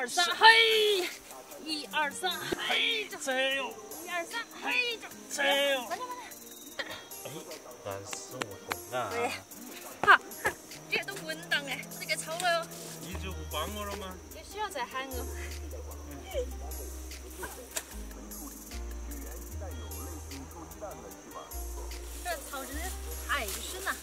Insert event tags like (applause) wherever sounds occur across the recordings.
二三，嘿！一二三，嘿！走！一二三，嘿！走！慢点，慢点。哎，但是我痛啊！对，好，这都稳当哎，这个抽了哟。你就不帮我了吗？有需要再喊我。这草真的太深了。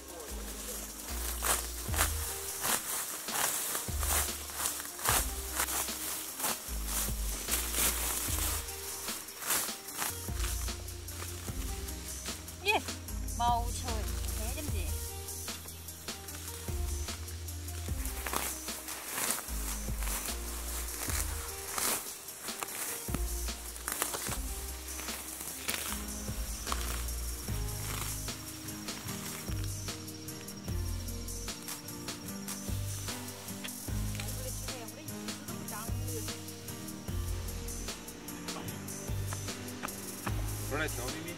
这儿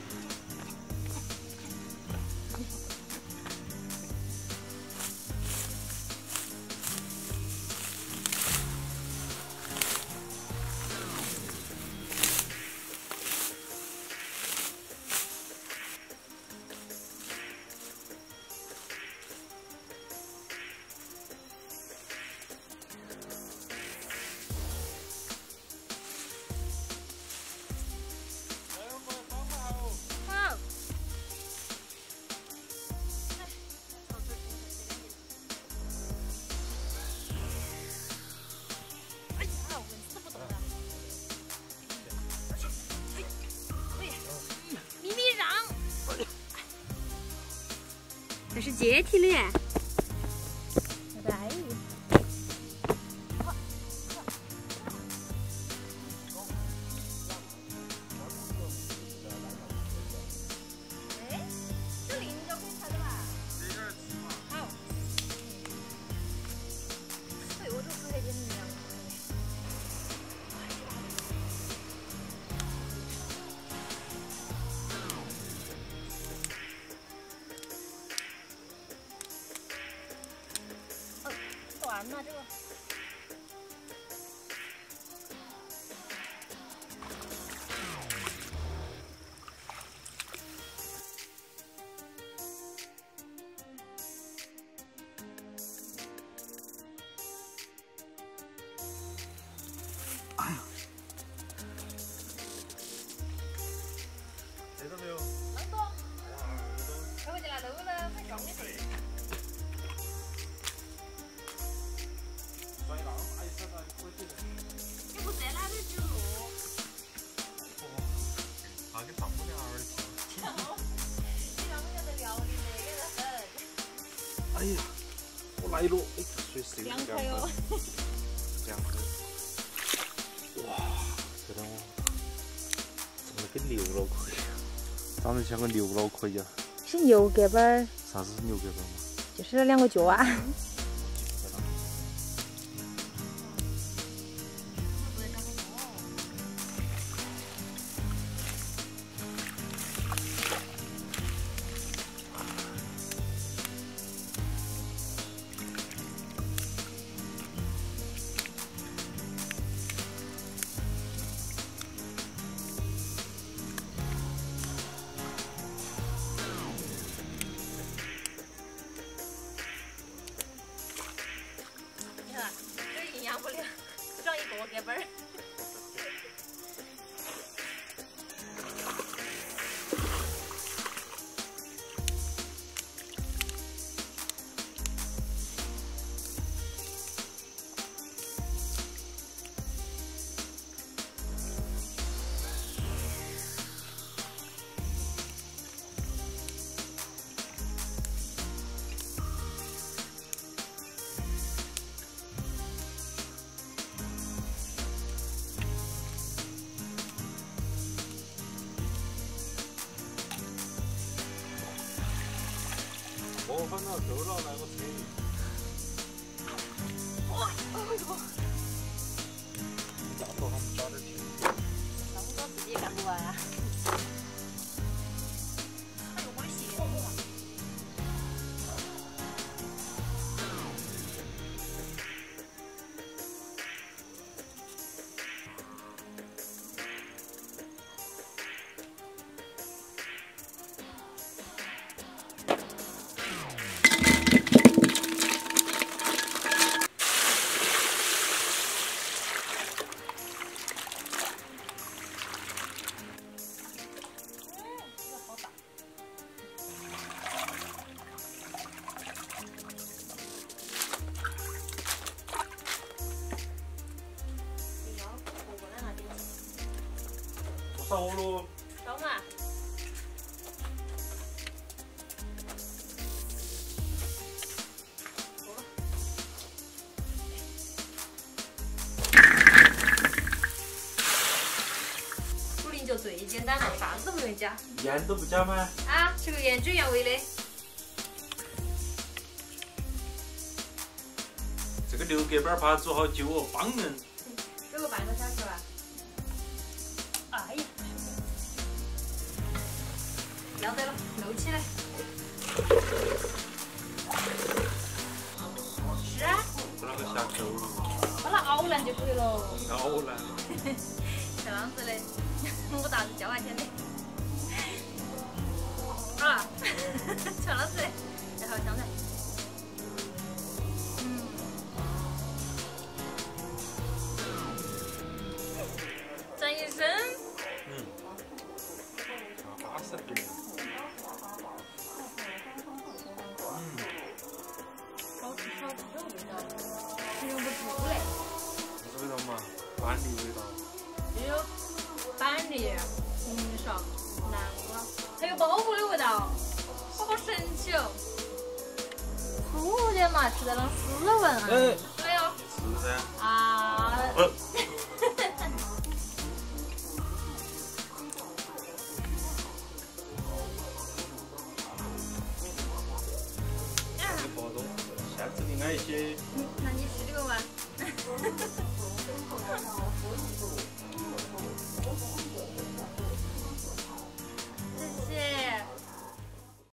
是阶梯的。那这个。哎呀，我来喽，哎，水是有凉点快哦。凉快。哇，这个长得跟牛脑壳一样，长得像个牛脑壳一样。是牛胳膊儿，啥子是牛胳膊嘛？就是那两个脚啊。我反正够了，来我车里。哇，哎呦！大头还没加点钱。那我自己也干不完啊。烧了。烧嘛。猪零就最简单了，啥子都不用加。盐都不加吗？啊，吃个原汁原味的。这个牛隔板怕煮好久哦，帮人。煮个半个小时吧。要得了，漏起来。是啊。把那个下手。把它熬烂就可以了。(laughs) 熬烂。这样子的，我大子教完先的。啊，(laughs) 这样子，然后香菜。板栗味道，也有板栗、红苕、南瓜，还有包谷的味道，好神奇哦！苦的嘛，吃的那斯文啊，对哦，是噻，啊，你爱一些。那你吃这个吗 (laughs) 谢谢。